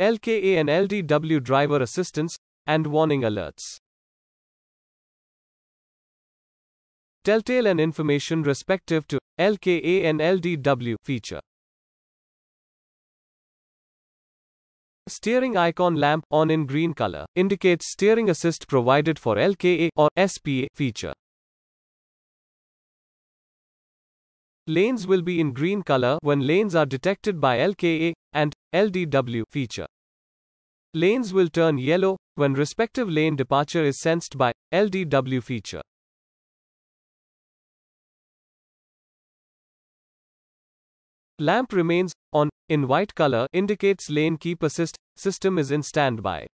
LKA and LDW driver assistance, and warning alerts. Telltale and information respective to LKA and LDW feature. Steering icon lamp on in green color indicates steering assist provided for LKA or SPA feature. Lanes will be in green color when lanes are detected by LKA and LDW feature. Lanes will turn yellow when respective lane departure is sensed by LDW feature. Lamp remains on in white color indicates lane keep assist system is in standby.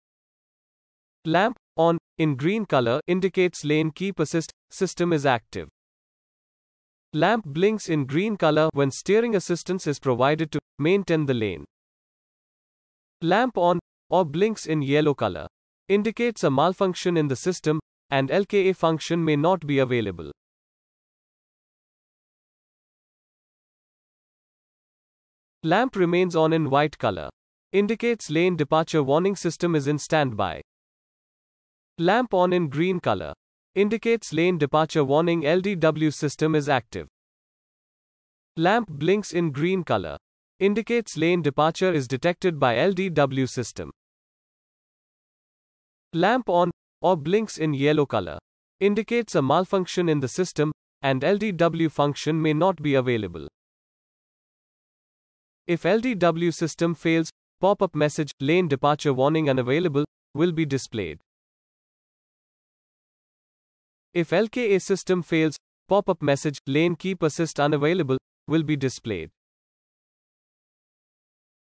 Lamp on in green color indicates lane keep assist system is active. Lamp blinks in green color when steering assistance is provided to maintain the lane. Lamp on or blinks in yellow color indicates a malfunction in the system and LKA function may not be available. Lamp remains on in white color. Indicates lane departure warning system is in standby. Lamp on in green color. Indicates lane departure warning LDW system is active. Lamp blinks in green color. Indicates lane departure is detected by LDW system. Lamp on or blinks in yellow color. Indicates a malfunction in the system and LDW function may not be available. If LDW system fails, pop-up message, lane departure warning unavailable, will be displayed. If LKA system fails, pop-up message, lane keep assist unavailable, will be displayed.